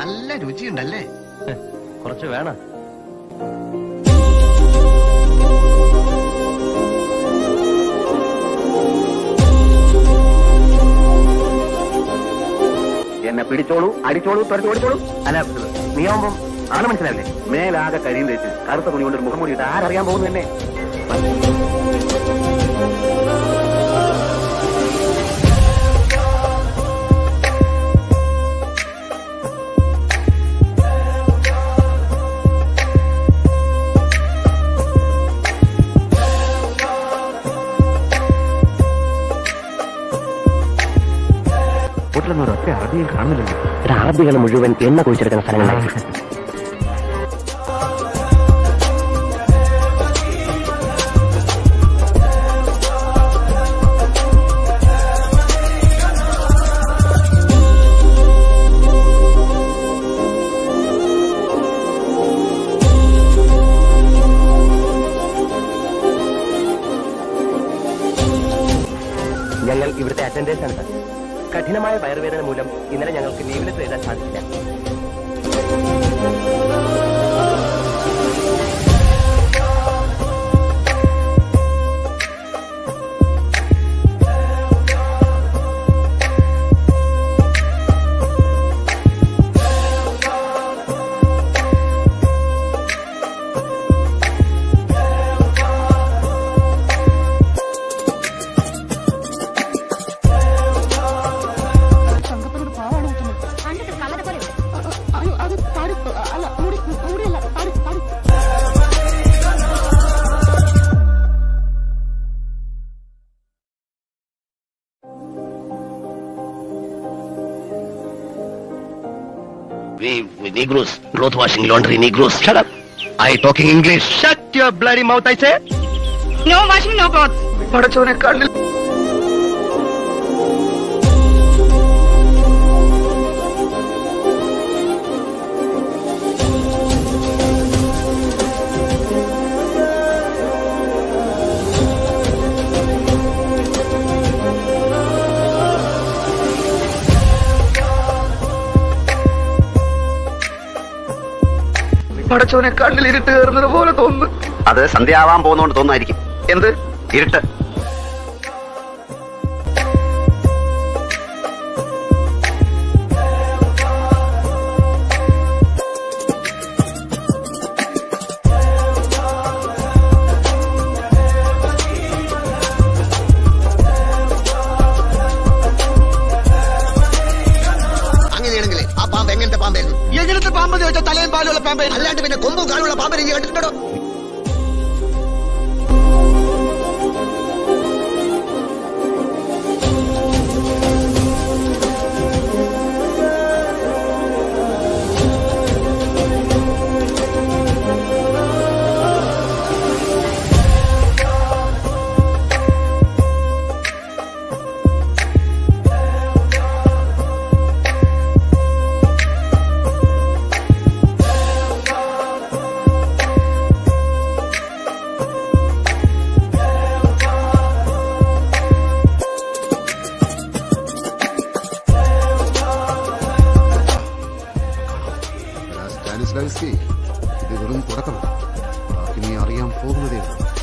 നല്ല രുചിയുണ്ടല്ലേ? കുറച്ച് വേണം. എന്നെ പിടിച്ചോളൂ അടിച്ചോളൂ തുരച്ചോടിച്ചോളൂ ഓടിച്ചോളൂ. അല്ല ആവുമ്പം ആണ് മനസ്സിലാവില്ലേ മേലാകെ കരിയും തേച്ച് കറുത്ത തുണി കൊണ്ട് ഒരു മുഖം മൂടിയിട്ട് ആരറിയാൻ പോകുന്നു എന്നെ? വീട്ടിലൊന്നും ഒരൊറ്റ അറബിയും കാണുന്നില്ലല്ലോ. അറബികൾ മുഴുവൻ എണ്ണ കുഴിച്ചെടുക്കുന്ന സ്ഥലങ്ങളാണ്. ഞങ്ങൾ ഇവിടുത്തെ അറ്റൻഡേഴ്സ് ആണ്. സാർ കഠിനമായ വയറുവേദന മൂലം ഇന്നലെ ഞങ്ങൾക്ക് ലീവിലെത്ത് എഴുതാൻ സാധിച്ചില്ല. We, we Negroes, cloth washing, laundry, Negroes. Shut up. I talking English. Shut your bloody mouth, I say. No washing, no clothes. പടച്ചോനെ കണ്ണിൽ ഇരുട്ട് കയറുന്നത് പോലെ തോന്നുന്നു. അത് സന്ധ്യ ആവാൻ പോകുന്നോണ്ട് തോന്നുമായിരിക്കും. എന്ത്? ഇരുട്ട്. പാമ്പ് ചോദിച്ചാൽ തലയും പാലുള്ള പാമ്പ് അല്ലാണ്ട് പിന്നെ കൊമ്പും കാലുള്ള പാമ്പിനെ കണ്ടിട്ടുണ്ടോ മനസ്സിലായി. ഇത് വെറും തുടക്കമാണ് ബാക്കി നീ അറിയാൻ പോകുന്നതേ ഉള്ളൂ.